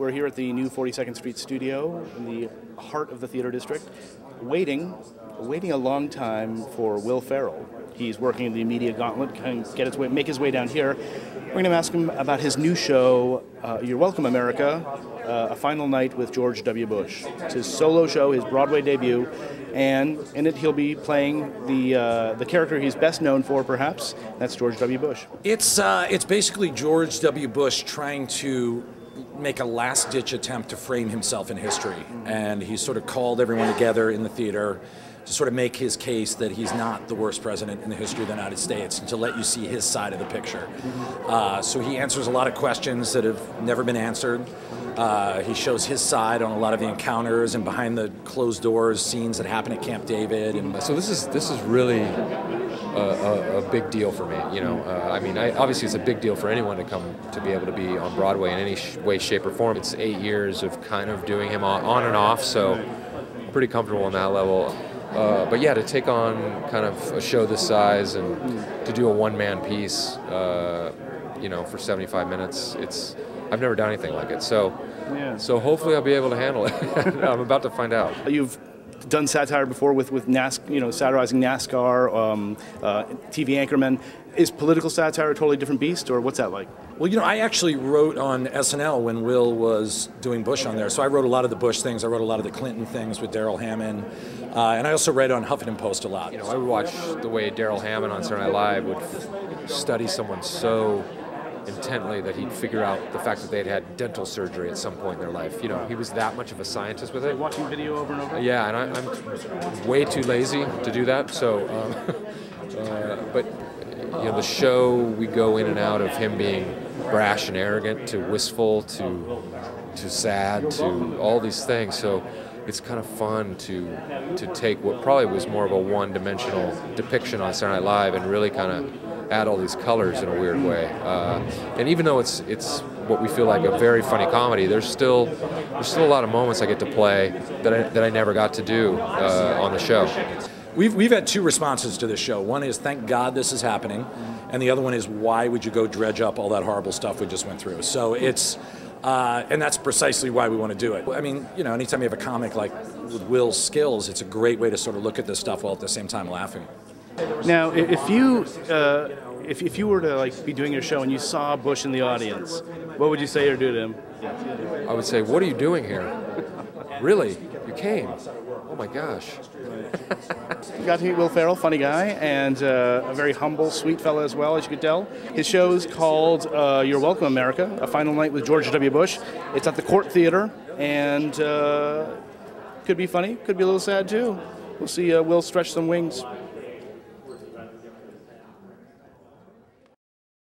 We're here at the new 42nd Street studio in the heart of the theater district, waiting, waiting a long time for Will Ferrell. He's working in the media gauntlet, of get his way, make his way down here. We're going to ask him about his new show, uh, You're Welcome America, uh, A Final Night with George W. Bush. It's his solo show, his Broadway debut, and in it he'll be playing the uh, the character he's best known for, perhaps. That's George W. Bush. It's uh, it's basically George W. Bush trying to make a last ditch attempt to frame himself in history, and he sort of called everyone together in the theater to sort of make his case that he's not the worst president in the history of the United States and to let you see his side of the picture. Uh, so he answers a lot of questions that have never been answered. Uh, he shows his side on a lot of the encounters and behind the closed doors scenes that happen at Camp David. And so this is this is really a, a, a big deal for me. You know, uh, I mean, I, obviously it's a big deal for anyone to come to be able to be on Broadway in any sh- way, shape, or form. It's eight years of kind of doing him on, on and off, so pretty comfortable on that level. Uh, but yeah, to take on kind of a show this size and to do a one-man piece, uh, you know, for 75 minutes, it's I've never done anything like it. So, Yeah. so hopefully I'll be able to handle it. I'm about to find out. You've done satire before with with NAS, you know, satirizing NASCAR, um, uh, TV anchormen. Is political satire a totally different beast, or what's that like? Well, you know, I actually wrote on SNL when Will was doing Bush on there. So I wrote a lot of the Bush things. I wrote a lot of the Clinton things with Darrell Hammond, uh, and I also read on Huffington Post a lot. You know, I would watch the way Darrell Hammond on Saturday Night Live would study someone so intently that he'd figure out the fact that they'd had dental surgery at some point in their life. You know, he was that much of a scientist with it. Watching video over and over. Yeah, and I, I'm way too lazy to do that. So, um, uh, but you know, the show we go in and out of him being brash and arrogant to wistful to to sad to all these things. So it's kind of fun to to take what probably was more of a one-dimensional depiction on Saturday Night Live and really kind of add all these colors in a weird way. Uh, and even though it's it's what we feel like a very funny comedy, there's still there's still a lot of moments I get to play that I, that I never got to do uh, on the show. We've, we've had two responses to this show. One is, thank God this is happening. And the other one is, why would you go dredge up all that horrible stuff we just went through? So it's, uh, and that's precisely why we want to do it. I mean, you know, anytime you have a comic like with Will's skills, it's a great way to sort of look at this stuff while at the same time laughing. Now, if you uh, if, if you were to like be doing your show and you saw Bush in the audience, what would you say or do to him? I would say, "What are you doing here? Really? You came? Oh my gosh!" You got to meet Will Ferrell, funny guy, and uh, a very humble, sweet fellow as well, as you could tell. His show is called uh, You're Welcome America, A Final Night with George W. Bush. It's at the Cort Theater, and uh, could be funny, could be a little sad too. We'll see uh, Will stretch some wings.